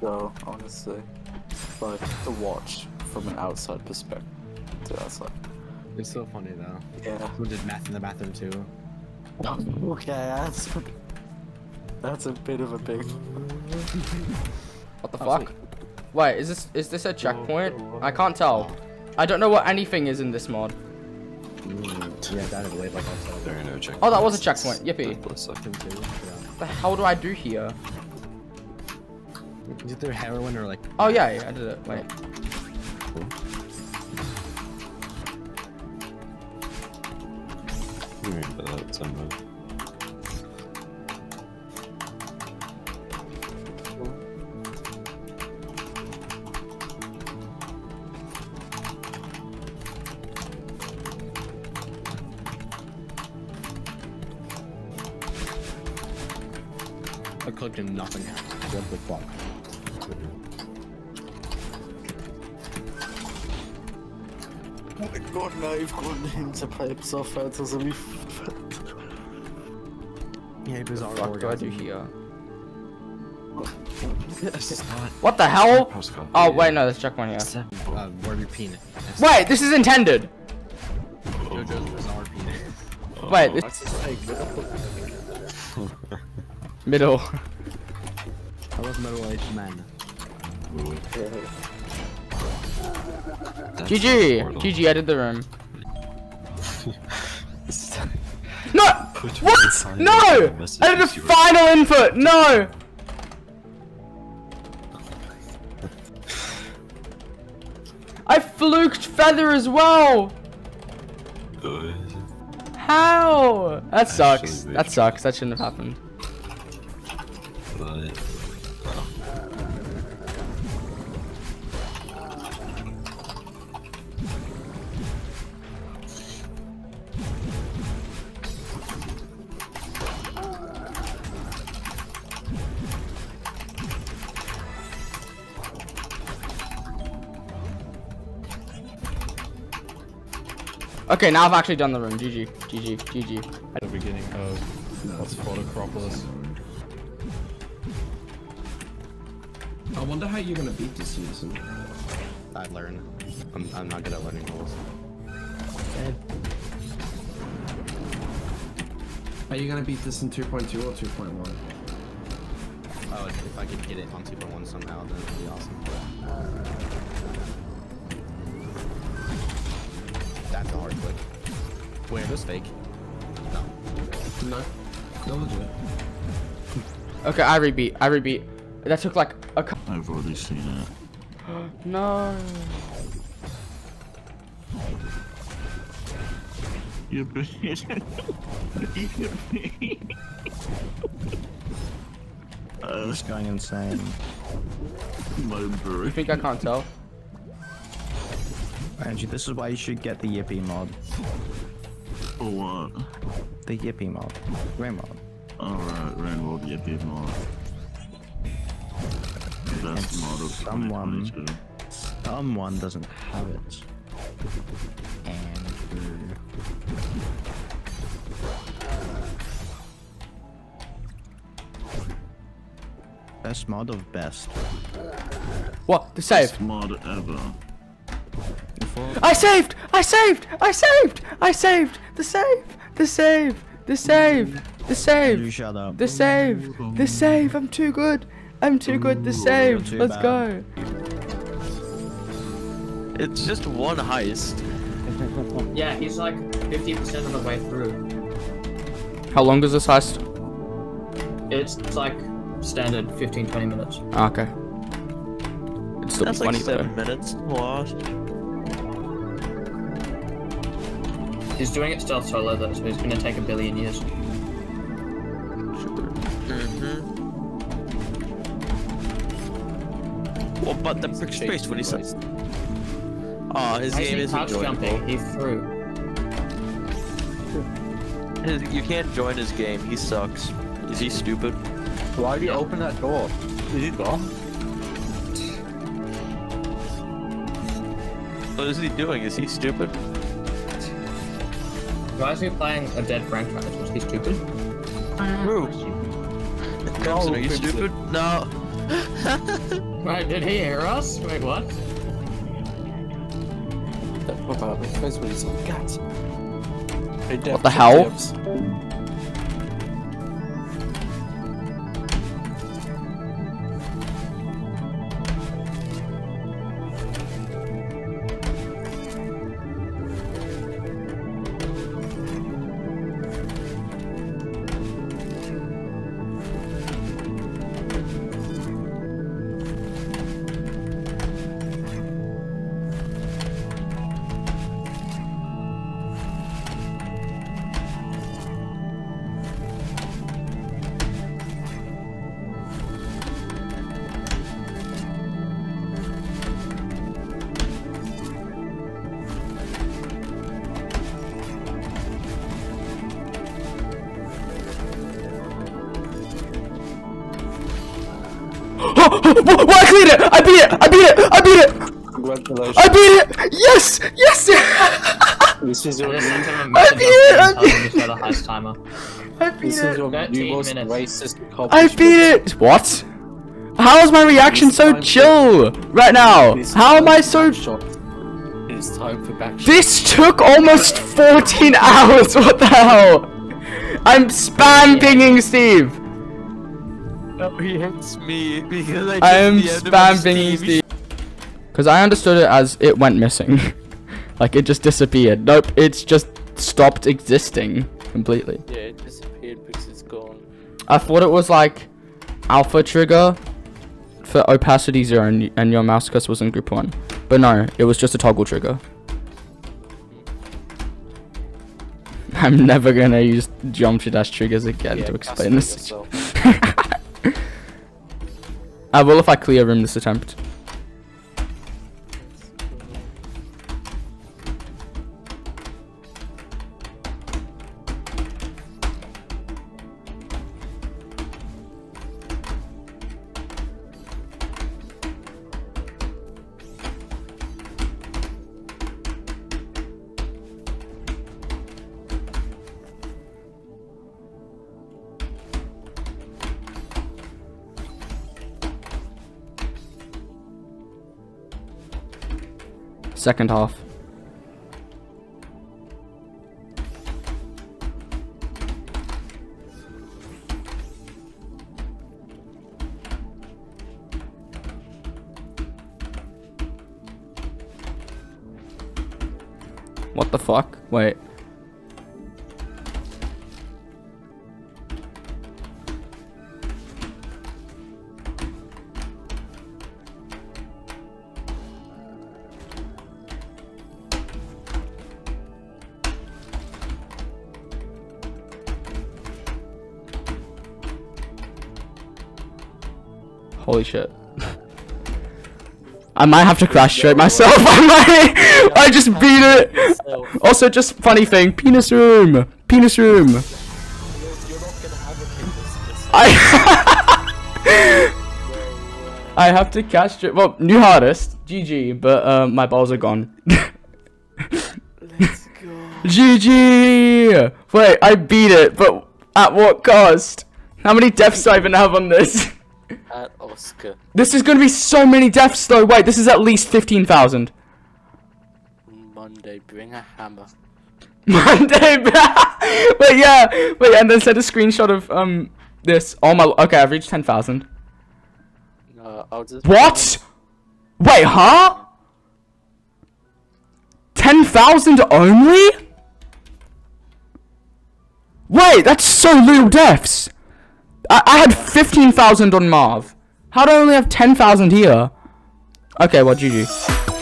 though, honestly. But to watch from an outside perspective. That's like, It's so funny though. yeah. Someone did math in the bathroom too. Okay, that's that's a bit of a big. What the Oh, fuck? Wait, is this is this a checkpoint? I can't tell. I don't know what anything is in this mod. Mm, yeah, that is way like outside. There are no checkpoints. Oh, that was a checkpoint. Yippee. Plus, like, Fucking too. Yeah. What the hell do I do here? Is it their heroin or like? Oh yeah, yeah, I did it. Wait. I remember that somewhere. I clicked and nothing happened. What the fuck? My god, now you've gotten him to play Soft Fighters and we. Yeah, bizarre What do I do here? What the hell? Oh wait, no, there's a checkpoint here. Uh, where your penis? Wait, this is intended. JoJo's bizarre penis. Wait, this middle. I love middle-aged men. GG, portal. GG, I did the room. No! What? No! the I did a final input. No! I fluked feather as well. How? That sucks. That sucks. That shouldn't have happened. But Okay, now I've actually done the room. GG, GG, GG. the beginning of what's called Acropolis. I wonder how you're gonna beat this season. I learn. I'm, I'm not good at learning rules. Are you gonna beat this in 2.2 or 2.1? Oh, if I could get it on 2.1 somehow, then it'd be awesome. That's a hard click. Wait, are those fake? No. No. No legit. Okay, I rebeat. I rebeat. That took like a cou- I've already seen it. No. You're being. uh, He's going insane. my You think I can't tell? Angie, this is why you should get the Yippee mod. For what? The Yippee mod. Rain mod. Alright, Rainbow Yippee mod. Best And mod of someone- 2022. Someone doesn't have it. Andrew. Best mod of best. What? The save. Best mod ever. Before I saved! I saved! I saved! I saved! The save! The save! The save! The you save! shut up. The save! The save! I'm too good! I'm too good! The save! Let's bad. go! It's just one heist. Yeah, he's like 50% of the way through. How long is this heist? It's like standard 15 20 minutes. Ah, okay. It's still That's funny like though. seven minutes. What? He's doing it stealth solo though, so he's gonna take a billion years. Mm-hmm. Well, but the prick space what he says. Oh, his Why is game he is enjoyable. jumping? He threw. You can't join his game. He sucks. Is he stupid? Why have you open that door? Is he gone? What is he doing? Is he stupid? Why is he playing a dead franchise? Was he stupid? Uh, Who? Crimson, are you stupid? No. Right, did he hear us? Wait, what? What about the first hell? Devs. Well, I cleared it! I beat it! I beat it! I beat it! Congratulations. I beat it! Yes! Yes! This is I your, just sent him a I beat it, I on telling him to set a highest timer. I beat this is your 13 newest minutes. racist I beat it! What? How is my reaction so chill right now? It's How am I so... backshot. It's time for back This took almost 14 hours! What the hell? I'm spam pinging Steve! No, he hits me because I. I am spam pinging Steve. Because I understood it as it went missing. like it just disappeared. Nope, it's just stopped existing completely. Yeah, it disappeared because it's gone. I thought it was like alpha trigger for opacity zero and, and your mouse cursor was in group one. But no, it was just a toggle trigger. I'm never gonna use geometry dash triggers again Yeah, to explain this. I will if I clear room this attempt. Second half. What the fuck? Wait. Holy shit. I might have to crash straight myself. I might. I just beat it. Also, just funny thing. Penis room. Penis room. I. I have to castrate. Well, new hardest. GG. But uh, my balls are gone. Let's go. GG. Wait, I beat it, but at what cost? How many deaths do I even have on this? At Oscar. This is gonna be so many deaths though. Wait, this is at least 15,000. Monday, bring a hammer. Monday. but yeah. Wait, and then send a screenshot of um this. Oh my. Okay, I've reached 10,000. Uh, I'll just. What? Wait, huh? 10,000 only? Wait, that's so little deaths. I, I had 15,000 on Marv. How do I only have 10,000 here? Okay, well, GG.